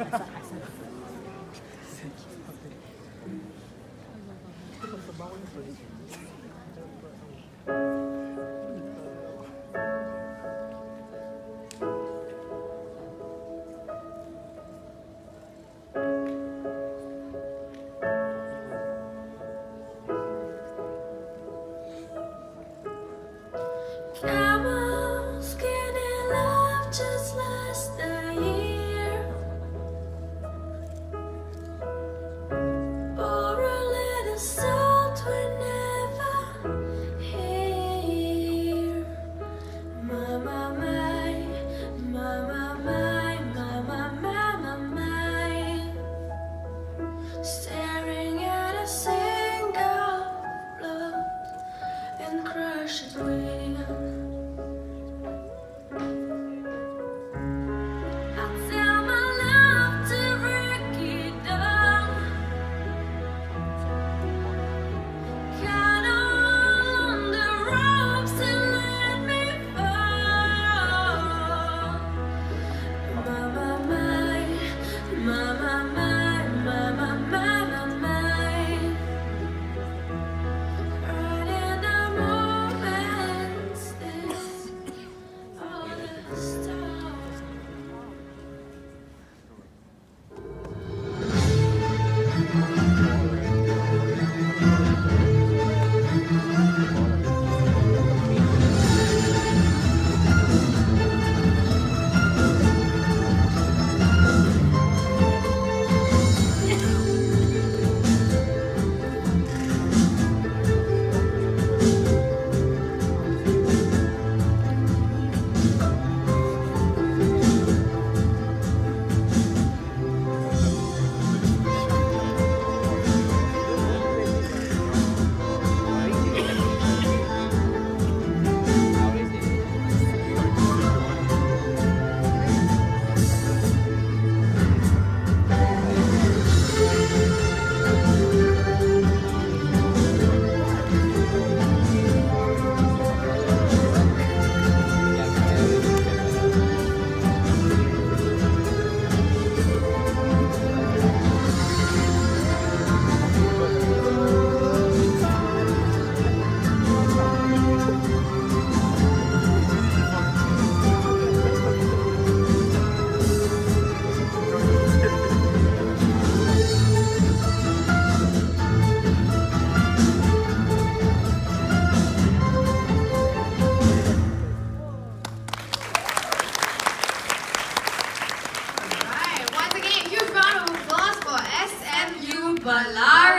Can Balai.